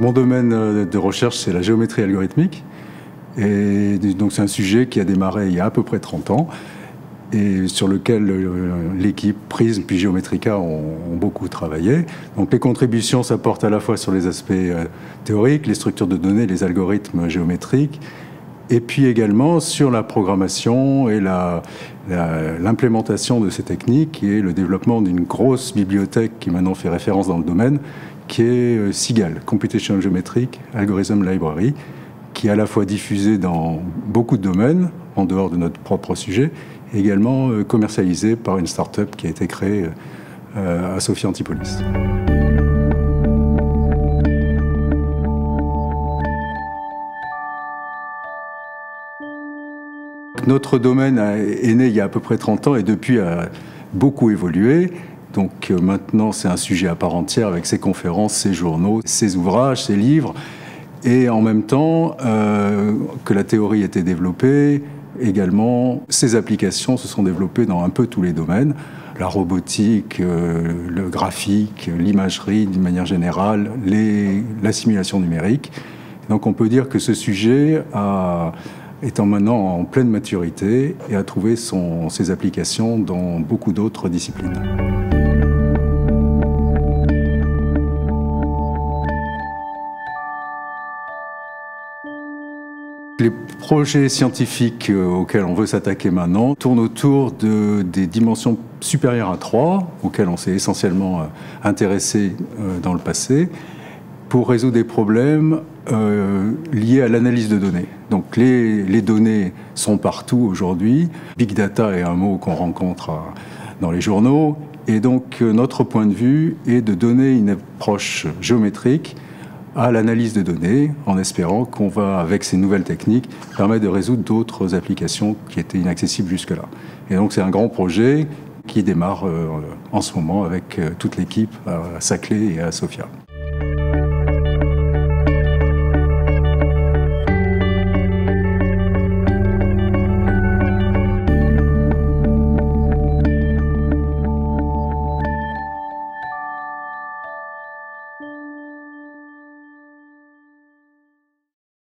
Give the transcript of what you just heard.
Mon domaine de recherche, c'est la géométrie algorithmique. Et donc c'est un sujet qui a démarré il y a à peu près 30 ans et sur lequel euh, l'équipe Prism puis Geometrica ont, beaucoup travaillé. Donc les contributions, ça porte à la fois sur les aspects euh, théoriques, les structures de données, les algorithmes géométriques, et puis également sur la programmation et l'implémentation de ces techniques et le développement d'une grosse bibliothèque qui maintenant fait référence dans le domaine, qui est euh, SIGAL, Computational Geometric Algorithm Library, qui est à la fois diffusée dans beaucoup de domaines, en dehors de notre propre sujet, et également euh, commercialisée par une start-up qui a été créée euh, à Sophia Antipolis. Notre domaine est né il y a à peu près 30 ans et depuis a beaucoup évolué. Donc euh, maintenant, c'est un sujet à part entière avec ses conférences, ses journaux, ses ouvrages, ses livres. Et en même temps euh, que la théorie était développée, également, ses applications se sont développées dans un peu tous les domaines. La robotique, euh, le graphique, l'imagerie d'une manière générale, les, la simulation numérique. Donc on peut dire que ce sujet a, étant maintenant en pleine maturité et a trouvé son, ses applications dans beaucoup d'autres disciplines. Les projets scientifiques euh, auxquels on veut s'attaquer maintenant tournent autour de, des dimensions supérieures à 3, auxquelles on s'est essentiellement euh, intéressé euh, dans le passé, pour résoudre des problèmes liés à l'analyse de données. Donc les, les, données sont partout aujourd'hui. Big data est un mot qu'on rencontre dans les journaux. Et donc notre point de vue est de donner une approche géométrique à l'analyse de données, en espérant qu'on va, avec ces nouvelles techniques, permettre de résoudre d'autres applications qui étaient inaccessibles jusque-là. Et donc c'est un grand projet qui démarre euh, en ce moment avec euh, toute l'équipe à Saclay et à Sofia.